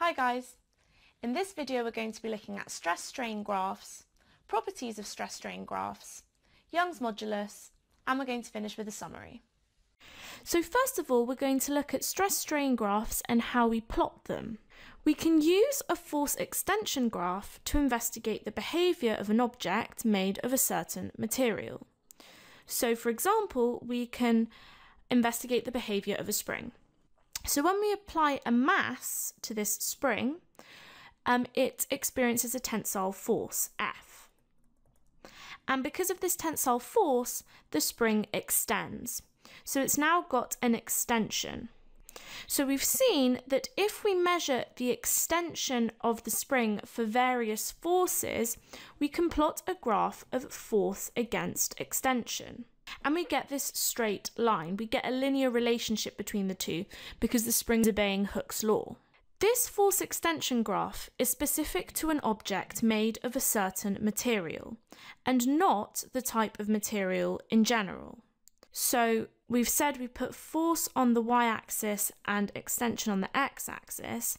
Hi guys! In this video we're going to be looking at stress-strain graphs, properties of stress-strain graphs, Young's modulus, and we're going to finish with a summary. So first of all, we're going to look at stress-strain graphs and how we plot them. We can use a force extension graph to investigate the behaviour of an object made of a certain material. So for example, we can investigate the behaviour of a spring. So when we apply a mass to this spring, um, it experiences a tensile force, F. And because of this tensile force, the spring extends. So it's now got an extension. So we've seen that if we measure the extension of the spring for various forces, we can plot a graph of force against extension. And we get this straight line. We get a linear relationship between the two because the spring's obeying Hooke's law. This force extension graph is specific to an object made of a certain material and not the type of material in general. So we've said we put force on the y-axis and extension on the x-axis.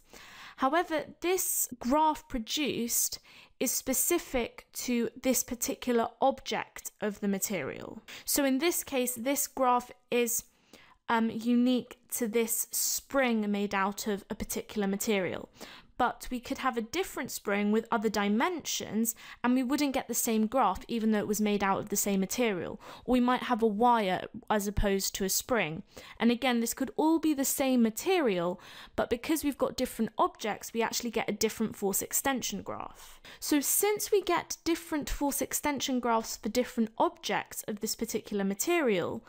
However, this graph produced is specific to this particular object of the material. So in this case, this graph is um, unique to this spring made out of a particular material but we could have a different spring with other dimensions and we wouldn't get the same graph even though it was made out of the same material. Or we might have a wire as opposed to a spring. And again, this could all be the same material, but because we've got different objects, we actually get a different force extension graph. So since we get different force extension graphs for different objects of this particular material,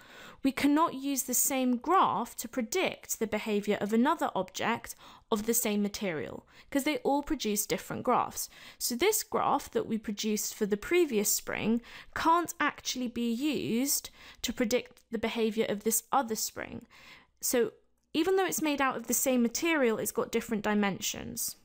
we cannot use the same graph to predict the behavior of another object of the same material because they all produce different graphs. So this graph that we produced for the previous spring can't actually be used to predict the behavior of this other spring. So even though it's made out of the same material, it's got different dimensions.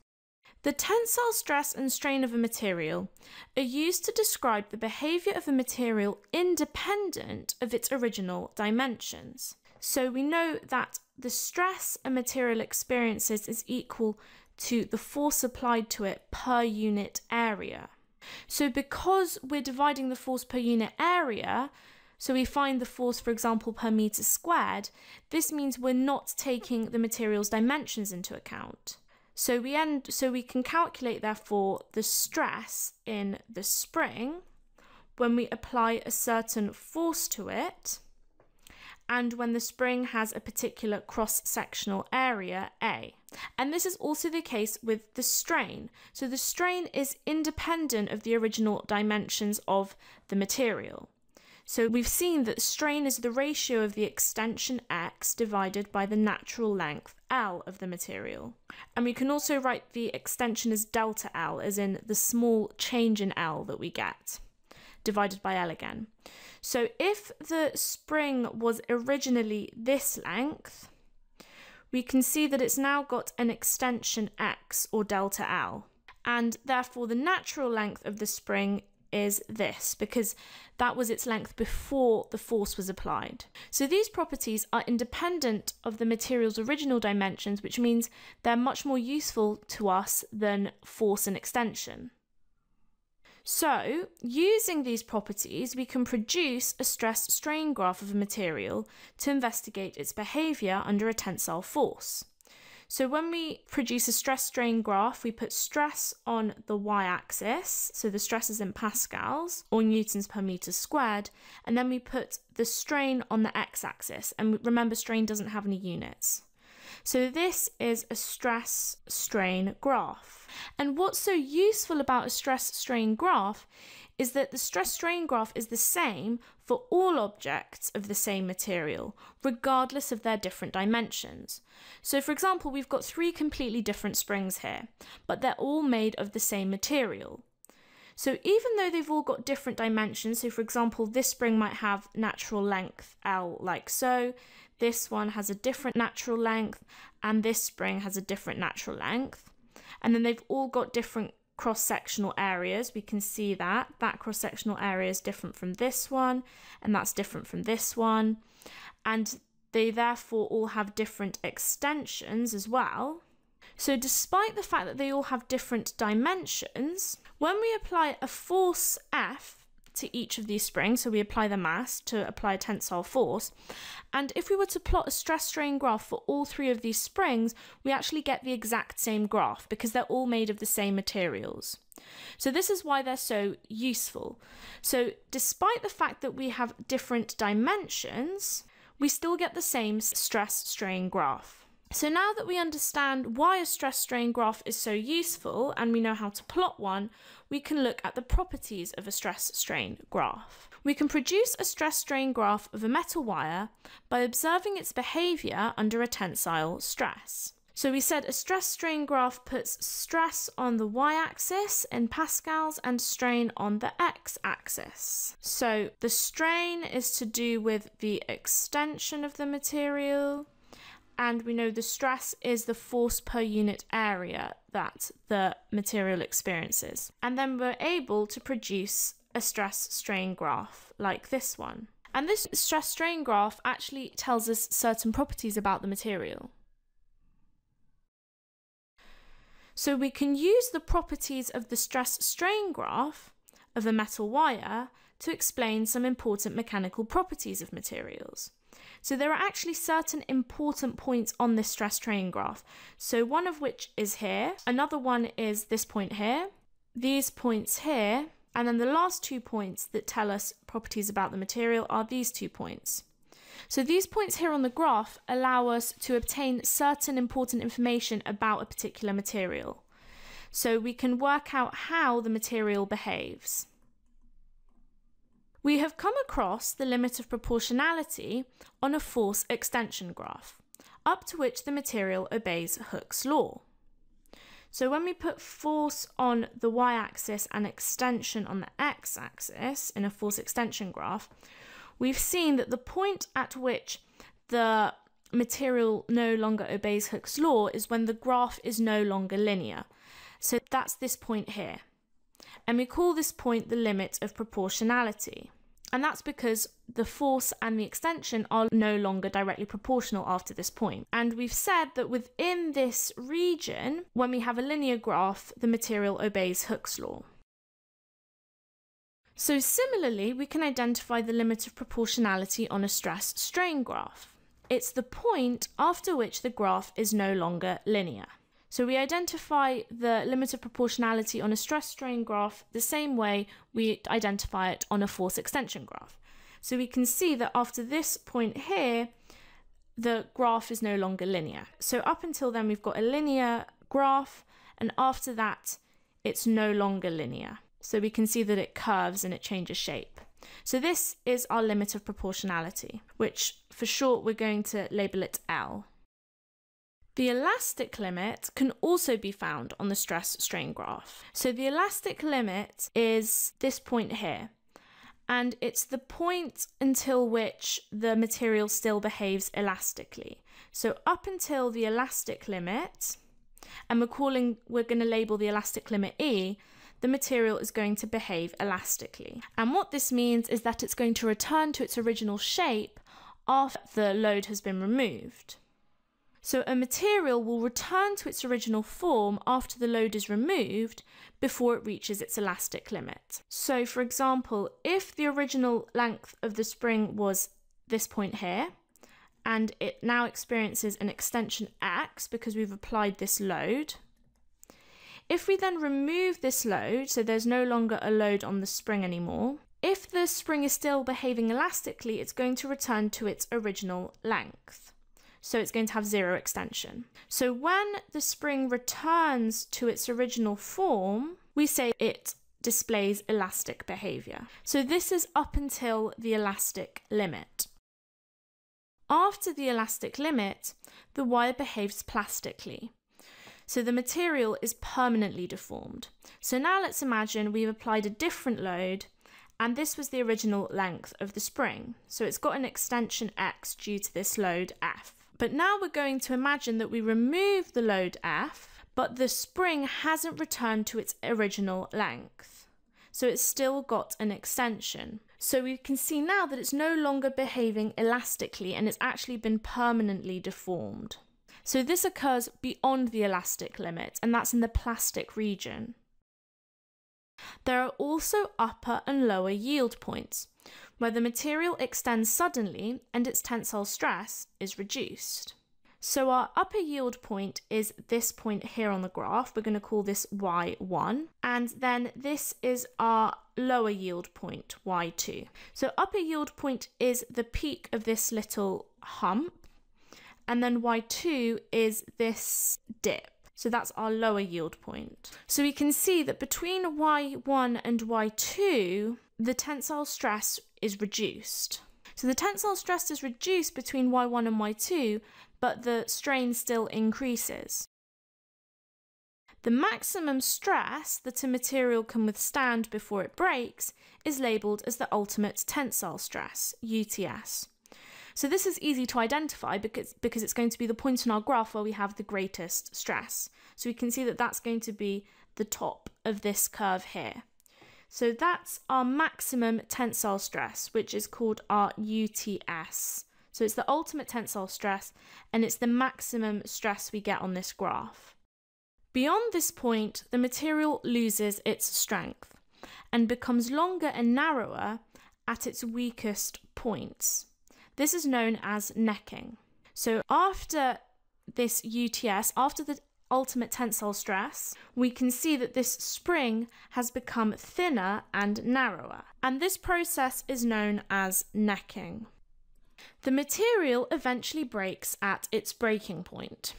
The tensile stress and strain of a material are used to describe the behaviour of a material independent of its original dimensions. So we know that the stress a material experiences is equal to the force applied to it per unit area. So because we're dividing the force per unit area, so we find the force, for example, per meter squared, this means we're not taking the material's dimensions into account. So we end so we can calculate therefore the stress in the spring when we apply a certain force to it and when the spring has a particular cross-sectional area A. And this is also the case with the strain. So the strain is independent of the original dimensions of the material. So we've seen that strain is the ratio of the extension x divided by the natural length L of the material. And we can also write the extension as delta L, as in the small change in L that we get, divided by L again. So if the spring was originally this length, we can see that it's now got an extension x or delta L. And therefore the natural length of the spring is this because that was its length before the force was applied. So these properties are independent of the material's original dimensions, which means they're much more useful to us than force and extension. So, using these properties, we can produce a stress strain graph of a material to investigate its behaviour under a tensile force. So when we produce a stress strain graph, we put stress on the y-axis, so the stress is in pascals or newtons per meter squared, and then we put the strain on the x-axis. And remember, strain doesn't have any units. So this is a stress strain graph. And what's so useful about a stress strain graph is that the stress strain graph is the same for all objects of the same material, regardless of their different dimensions. So for example, we've got three completely different springs here, but they're all made of the same material. So even though they've all got different dimensions, so for example, this spring might have natural length L like so, this one has a different natural length, and this spring has a different natural length. And then they've all got different cross-sectional areas. We can see that. That cross-sectional area is different from this one, and that's different from this one. And they therefore all have different extensions as well. So despite the fact that they all have different dimensions, when we apply a force F to each of these springs, so we apply the mass to apply tensile force, and if we were to plot a stress strain graph for all three of these springs, we actually get the exact same graph because they're all made of the same materials. So this is why they're so useful. So despite the fact that we have different dimensions, we still get the same stress strain graph. So now that we understand why a stress strain graph is so useful and we know how to plot one, we can look at the properties of a stress strain graph. We can produce a stress strain graph of a metal wire by observing its behaviour under a tensile stress. So we said a stress strain graph puts stress on the y-axis in pascals and strain on the x-axis. So the strain is to do with the extension of the material, and we know the stress is the force per unit area that the material experiences. And then we're able to produce a stress strain graph like this one. And this stress strain graph actually tells us certain properties about the material. So we can use the properties of the stress strain graph of a metal wire to explain some important mechanical properties of materials. So there are actually certain important points on this stress strain graph. So one of which is here, another one is this point here, these points here, and then the last two points that tell us properties about the material are these two points. So these points here on the graph allow us to obtain certain important information about a particular material. So we can work out how the material behaves. We have come across the limit of proportionality on a force extension graph, up to which the material obeys Hooke's law. So when we put force on the y-axis and extension on the x-axis in a force extension graph, we've seen that the point at which the material no longer obeys Hooke's law is when the graph is no longer linear. So that's this point here. And we call this point the limit of proportionality. And that's because the force and the extension are no longer directly proportional after this point. And we've said that within this region, when we have a linear graph, the material obeys Hooke's law. So similarly, we can identify the limit of proportionality on a stress strain graph. It's the point after which the graph is no longer linear. So we identify the limit of proportionality on a stress strain graph the same way we identify it on a force extension graph. So we can see that after this point here, the graph is no longer linear. So up until then, we've got a linear graph, and after that, it's no longer linear. So we can see that it curves and it changes shape. So this is our limit of proportionality, which for short, we're going to label it L. The elastic limit can also be found on the stress strain graph. So the elastic limit is this point here. And it's the point until which the material still behaves elastically. So up until the elastic limit, and we're calling, we're going to label the elastic limit E, the material is going to behave elastically. And what this means is that it's going to return to its original shape after the load has been removed. So a material will return to its original form after the load is removed before it reaches its elastic limit. So for example, if the original length of the spring was this point here, and it now experiences an extension x because we've applied this load, if we then remove this load, so there's no longer a load on the spring anymore, if the spring is still behaving elastically, it's going to return to its original length so it's going to have zero extension. So when the spring returns to its original form, we say it displays elastic behavior. So this is up until the elastic limit. After the elastic limit, the wire behaves plastically. So the material is permanently deformed. So now let's imagine we've applied a different load and this was the original length of the spring. So it's got an extension x due to this load F. But now we're going to imagine that we remove the load F, but the spring hasn't returned to its original length. So it's still got an extension. So we can see now that it's no longer behaving elastically and it's actually been permanently deformed. So this occurs beyond the elastic limit, and that's in the plastic region. There are also upper and lower yield points, where the material extends suddenly and its tensile stress is reduced. So our upper yield point is this point here on the graph. We're going to call this Y1. And then this is our lower yield point, Y2. So upper yield point is the peak of this little hump. And then Y2 is this dip. So that's our lower yield point. So we can see that between Y1 and Y2, the tensile stress is reduced. So the tensile stress is reduced between Y1 and Y2, but the strain still increases. The maximum stress that a material can withstand before it breaks is labelled as the ultimate tensile stress, UTS. So this is easy to identify because, because it's going to be the point in our graph where we have the greatest stress. So we can see that that's going to be the top of this curve here. So that's our maximum tensile stress, which is called our UTS. So it's the ultimate tensile stress and it's the maximum stress we get on this graph. Beyond this point, the material loses its strength and becomes longer and narrower at its weakest points. This is known as necking. So after this UTS, after the ultimate tensile stress, we can see that this spring has become thinner and narrower. And this process is known as necking. The material eventually breaks at its breaking point.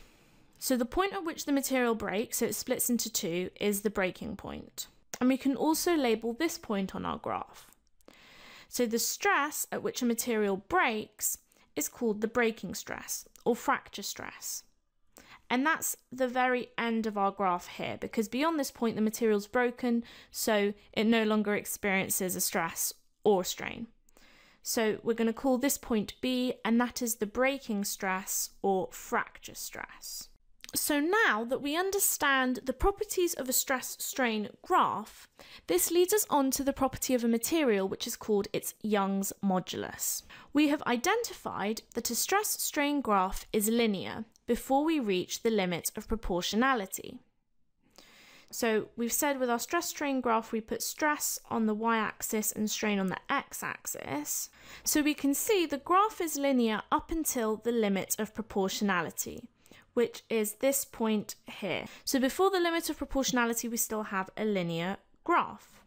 So the point at which the material breaks, so it splits into two, is the breaking point. And we can also label this point on our graph. So the stress at which a material breaks is called the breaking stress or fracture stress. And that's the very end of our graph here because beyond this point the material's broken so it no longer experiences a stress or strain. So we're going to call this point B, and that is the breaking stress or fracture stress. So now that we understand the properties of a stress strain graph, this leads us on to the property of a material which is called its Young's modulus. We have identified that a stress strain graph is linear before we reach the limit of proportionality. So we've said with our stress strain graph, we put stress on the y-axis and strain on the x-axis. So we can see the graph is linear up until the limit of proportionality, which is this point here. So before the limit of proportionality, we still have a linear graph.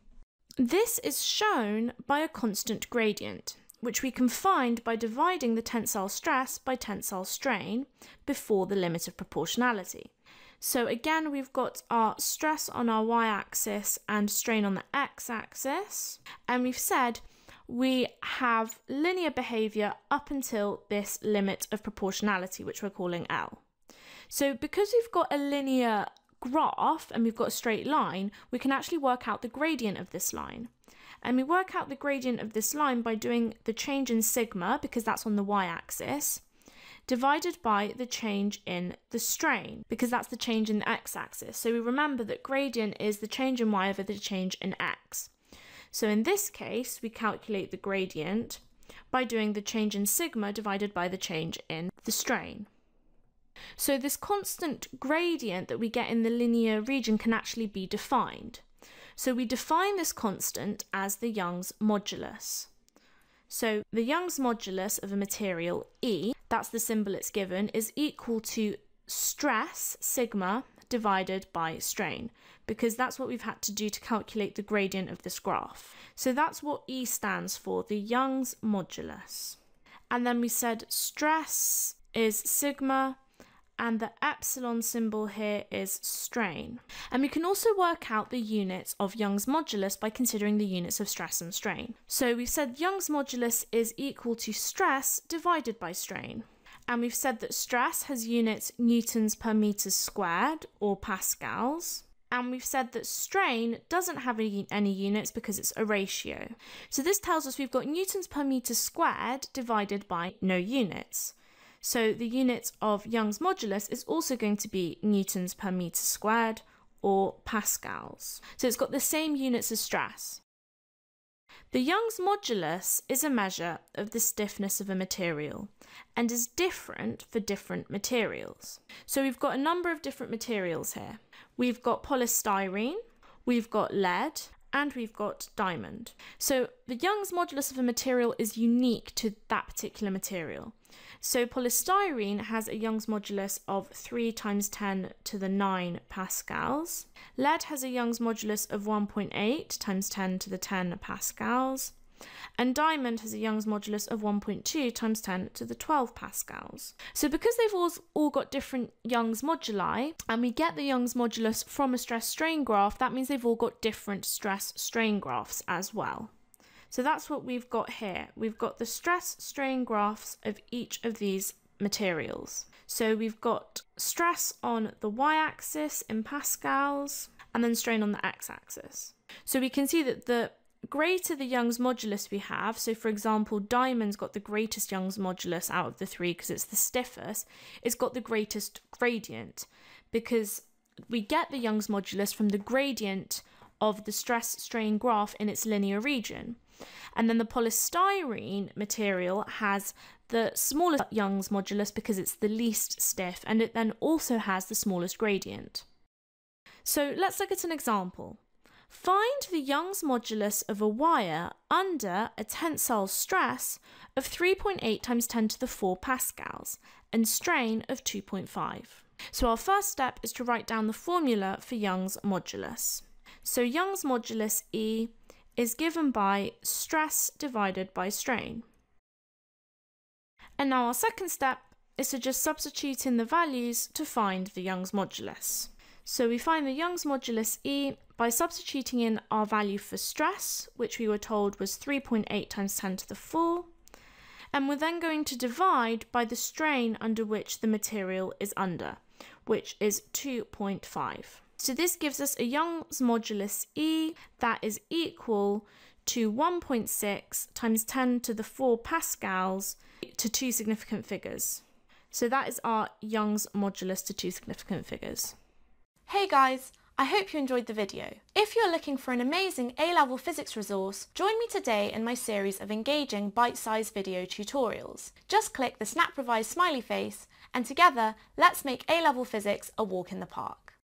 This is shown by a constant gradient, which we can find by dividing the tensile stress by tensile strain before the limit of proportionality. So again, we've got our stress on our y-axis and strain on the x-axis. And we've said we have linear behavior up until this limit of proportionality, which we're calling L. So because we've got a linear graph and we've got a straight line, we can actually work out the gradient of this line. And we work out the gradient of this line by doing the change in sigma, because that's on the y-axis, divided by the change in the strain, because that's the change in the x-axis. So we remember that gradient is the change in y over the change in x. So in this case, we calculate the gradient by doing the change in sigma divided by the change in the strain. So this constant gradient that we get in the linear region can actually be defined. So we define this constant as the Young's modulus. So the Young's modulus of a material E, that's the symbol it's given, is equal to stress, sigma, divided by strain, because that's what we've had to do to calculate the gradient of this graph. So that's what E stands for, the Young's modulus. And then we said stress is sigma and the epsilon symbol here is strain. And we can also work out the units of Young's modulus by considering the units of stress and strain. So we've said Young's modulus is equal to stress divided by strain. And we've said that stress has units newtons per meter squared or pascals. And we've said that strain doesn't have any, any units because it's a ratio. So this tells us we've got newtons per meter squared divided by no units. So the unit of Young's modulus is also going to be newtons per meter squared or pascals. So it's got the same units as stress. The Young's modulus is a measure of the stiffness of a material and is different for different materials. So we've got a number of different materials here. We've got polystyrene, we've got lead, and we've got diamond. So the Young's modulus of a material is unique to that particular material. So polystyrene has a Young's modulus of 3 times 10 to the 9 pascals. Lead has a Young's modulus of 1.8 times 10 to the 10 pascals. And diamond has a Young's modulus of 1.2 times 10 to the 12 pascals. So because they've all, all got different Young's moduli, and we get the Young's modulus from a stress strain graph, that means they've all got different stress strain graphs as well. So that's what we've got here. We've got the stress strain graphs of each of these materials. So we've got stress on the y-axis in pascals and then strain on the x-axis. So we can see that the greater the Young's modulus we have, so for example, diamond's got the greatest Young's modulus out of the three because it's the stiffest, it's got the greatest gradient because we get the Young's modulus from the gradient of the stress strain graph in its linear region. And then the polystyrene material has the smallest Young's modulus because it's the least stiff and it then also has the smallest gradient. So let's look at an example. Find the Young's modulus of a wire under a tensile stress of 3.8 times 10 to the 4 pascals and strain of 2.5. So our first step is to write down the formula for Young's modulus. So Young's modulus E is given by stress divided by strain. And now our second step is to just substitute in the values to find the Young's modulus. So we find the Young's modulus E by substituting in our value for stress, which we were told was 3.8 times 10 to the 4, and we're then going to divide by the strain under which the material is under, which is 2.5. So this gives us a Young's modulus E that is equal to 1.6 times 10 to the 4 pascals to two significant figures. So that is our Young's modulus to two significant figures. Hey guys, I hope you enjoyed the video. If you're looking for an amazing A-level physics resource, join me today in my series of engaging bite-sized video tutorials. Just click the SnapRevise smiley face and together let's make A-level physics a walk in the park.